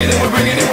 We're bringing it